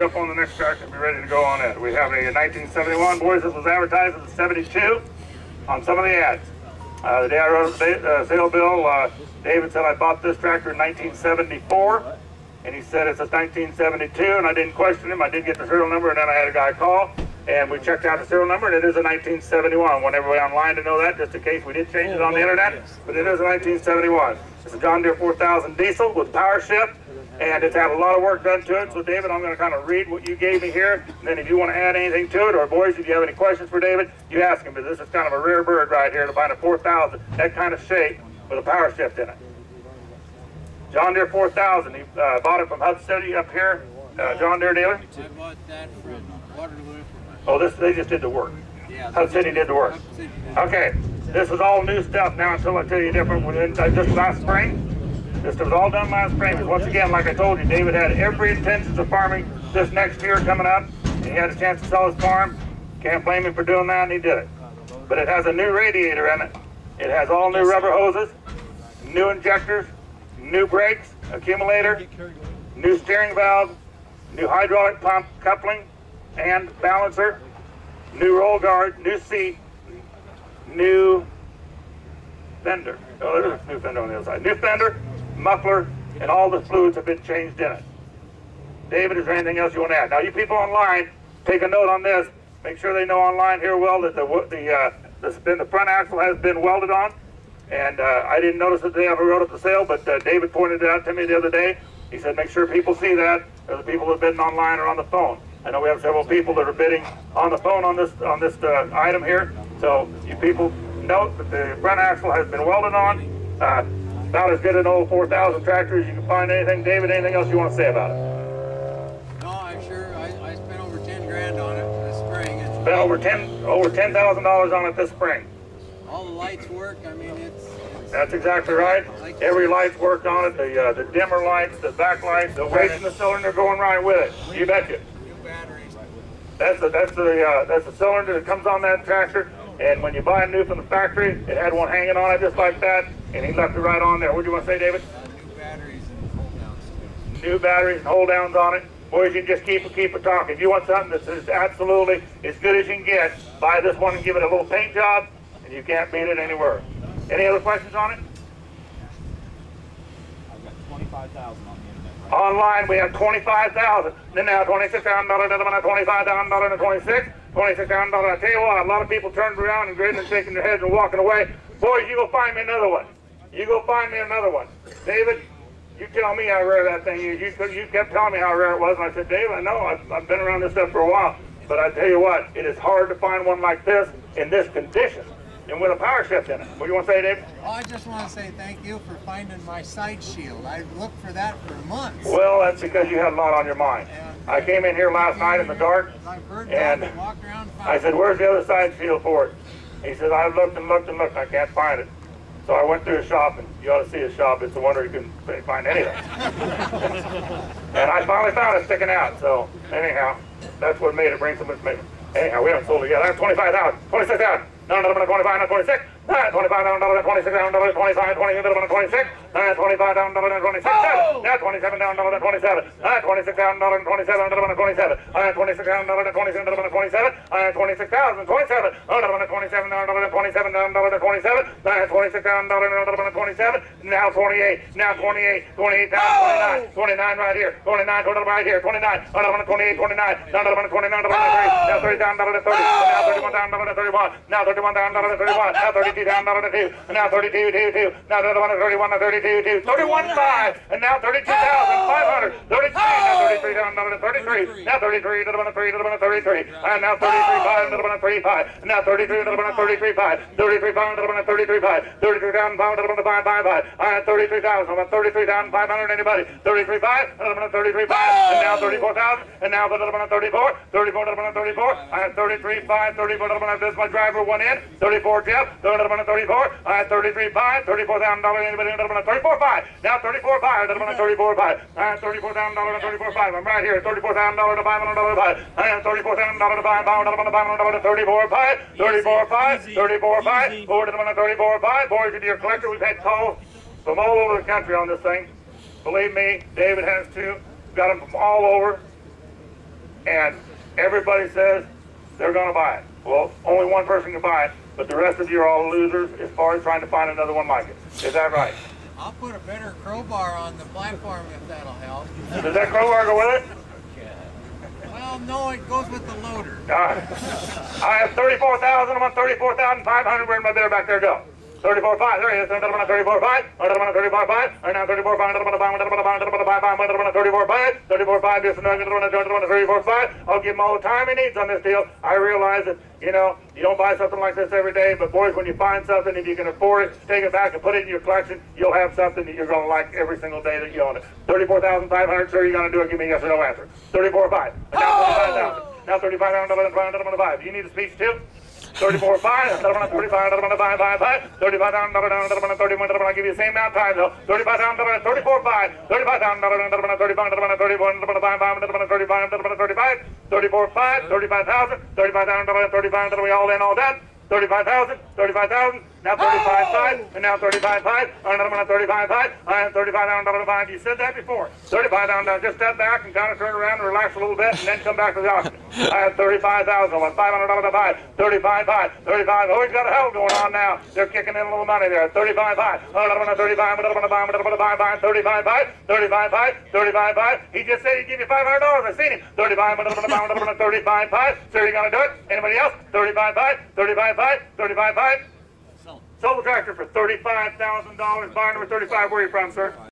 on the next tractor and be ready to go on it. We have a 1971, boys, this was advertised as a 72 on some of the ads. Uh, the day I wrote the uh, sale bill, uh, David said I bought this tractor in 1974, and he said it's a 1972, and I didn't question him. I did get the serial number, and then I had a guy call, and we checked out the serial number, and it is a 1971. I want everybody online to know that, just in case we did change it on the internet, but it is a 1971. It's a John Deere 4000 diesel with power shift, and it's had a lot of work done to it. So, David, I'm going to kind of read what you gave me here, and then if you want to add anything to it, or boys, if you have any questions for David, you ask him. But this is kind of a rare bird right here to find a 4000 that kind of shape with a power shift in it. John Deere 4000. He uh, bought it from Hub City up here, uh, John Deere dealer. I bought that from Waterloo. Oh, this they just did the work. Yeah. Hub City did the work. Hub City did. Okay, this is all new stuff now until I tell you different. Uh, just last spring, this was all done last spring. Once again, like I told you, David had every intention of farming this next year coming up. He had a chance to sell his farm. Can't blame him for doing that, and he did it. But it has a new radiator in it. It has all new rubber hoses, new injectors, new brakes, accumulator, new steering valve, new hydraulic pump coupling and balancer, new roll guard, new seat, new fender. Oh, there's a new fender on the other side. New fender, muffler, and all the fluids have been changed in it. David, is there anything else you want to add? Now, you people online, take a note on this. Make sure they know online here well that the the uh, the, spin, the front axle has been welded on. And uh, I didn't notice it the day I wrote up the sale, but uh, David pointed it out to me the other day. He said, make sure people see that, or the people that are bidding online or on the phone. I know we have several people that are bidding on the phone on this on this uh, item here. So you people note that the front axle has been welded on. About as good an old 4000 tractor as you can find anything. David, anything else you want to say about it? No, I'm sure, I, I spent over ten grand on it this spring. It's Spent over ten over ten thousand dollars on it this spring. all the lights work. I mean, it's, it's That's exactly right. Every light's worked on it. The uh, the dimmer lights, the back lights, the weight in the cylinder going right with it. You betcha. new batteries. That's the that's the uh, that's the cylinder that comes on that tractor. And when you buy a new from the factory, it had one hanging on it just like that, and he left it right on there. What do you want to say, David? Uh, new batteries and hold downs. New batteries and hold downs on it. Boys, you can just keep keep it talking. If you want something that's as absolutely as good as you can get, buy this one and give it a little paint job, and you can't beat it anywhere. Any other questions on it? I've got twenty-five thousand on the internet right Online, we have twenty-five thousand. Then now twenty-six thousand dollars, another one at twenty-five thousand dollars, and twenty-six. Twenty-six thousand dollars. I tell you what, a lot of people turned around and grinning and shaking their heads and walking away. Boys, you go find me another one. You go find me another one. David, you tell me how rare that thing is. You, you kept telling me how rare it was, and I said, David, I know, I've, I've been around this stuff for a while, but I tell you what, it is hard to find one like this in this condition and with a power shift in it. What do you want to say, David? Oh, I just want to say thank you for finding my side shield. I looked for that for months. Well, that's because you had a lot on your mind. I came in here last night in the dark, and walked around I said, where's the other side shield for it? He said, I've looked and looked and looked, I can't find it. So I went through his shop, and you ought to see his shop. It's a wonder you can find anything. and I finally found it sticking out. So anyhow, that's what made it bring so much. Anyhow, we haven't sold it yet. That's 25000 26000 No, no, no, 25 not 26 no, $25,000, $26,000, 25 20 26 no, $25,000, 26 Now $27,000, 27 uh, $26,000, 27 27 uh, $26,000, 27 27 uh, $26,000, 27 oh, no, $27,000, 27 27 uh, $26,000, 27 Now 28 Now 28 28,000, 29 29 right here 29 total right here 29 oh, no, 28 29 no, no, 29 Now $30,000, 30 Now $31,000, 31 Now $31,000, 31 Now 59, 32, and now 32, 2, 2, now another one at 31, 32, 2, 31, 5, and now 32,500, 32, now 33, down another 33, now 33, another one at 3, another one at 33, and now 33, 5, another one at 3, 5, and now 33, another one at 33, 5, 33, 5, another one at 33, 5, 33 down, 5, another one at 5, 5, 5, all right, 33,000, about 33 down, 500, anybody, 33, 5, another one at 33, 5, and now 34,000, and now another one at 34, 34, another one at 34, I had 33, 5, 34, another one at this, my driver, one in, 34, Jeff, 34, down to 34. I had 33 5. $34,000. Anybody down to 34 5. Now 34 5. Down to 34 5. I had $34,000 34 5. I'm right here. $34,000 to 500 5. I had $34,000 to 5. 500 to 34 5. 34 5. 34 5. Forward to the 34 5. Boys, if you're a collector, we've had calls from all over the country on this thing. Believe me, David has too. We've got them from all over. And everybody says they're going to buy it. Well, only one person can buy it, but the rest of you are all losers as far as trying to find another one like it. Is that right? I'll put a better crowbar on the platform if that'll help. Does that crowbar go with it? Well, no, it goes with the loader. Uh, I have thirty-four thousand, I'm on thirty-four thousand five hundred, where'd my bidder back there go? Thirty-four five, there he is, I'm on thirty-four five, I'm on thirty-four five, I'm now thirty-four five, I'm on five, I'm on five, I'm on five, I'm on thirty-four five, thirty-four five, just another, I'm on thirty-four five, I'll give him all the time he needs on this deal. I realize that, you know, you don't buy something like this every day, but boys, when you find something, if you can afford it, take it back and put it in your collection, you'll have something that you're gonna like every single day that you own it. Thirty-four thousand five hundred, sir, you gonna do it, give me a yes or no answer. Thirty-four five, now thirty-five thousand. Now 35 down, double, double, double, double, Do you need a speech too? 34 5, double, double, 35, double, double, five, five, five. 35 down, double, down, double, double, 31, double, I'll give you the same amount of time though. 35 down, double, 34 5, 35 down, double, double, double, 35, double, 31, double, five, five, double, 35, double, 35, 34 5, 35,000, 35 down, double, 35, double, we all in, all done. 35,000, 35,000, now 35,5, and now 35,5, I'm not 35,5, I am 35 down, double, five. You said that before. 35 down, down, just step back and kind of turn around and relax a little bit, and then come back to the auction. I have 35,000, I want 500 dollars five, 35, 5, 35, oh, he's got a hell going on now. They're kicking in a little money there. 35, 5, oh, I don't 35, I don't want to buy, don't to buy, buy, 35, 5, 35, 5, 35, 5. He just said he'd give you 500 dollars. I seen him. 35, I don't want to buy, don't want 35, 5. Sir, you gonna do it? Anybody else? 35, 5, 35, 5, 35, 5. Sold the tractor for thirty-five thousand dollars. Buyer number thirty-five. Where are you from, sir?